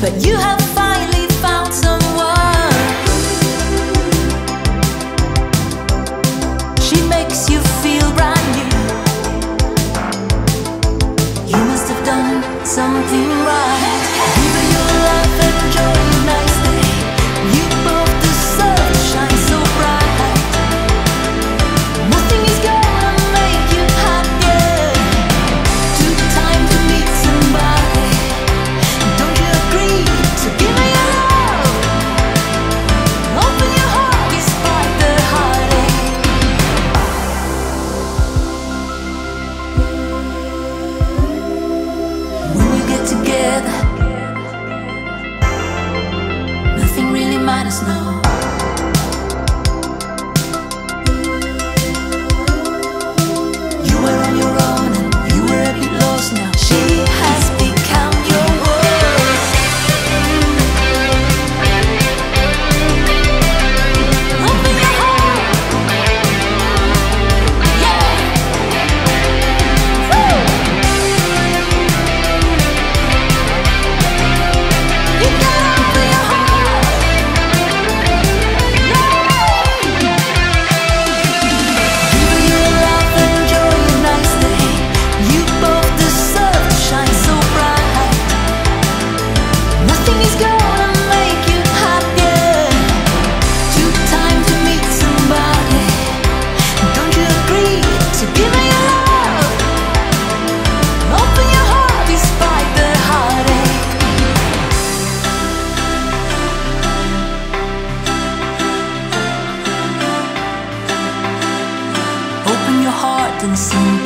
but you have finally found someone. She makes you feel brand new. You must have done something right. Even your life and joy. let us know. sun.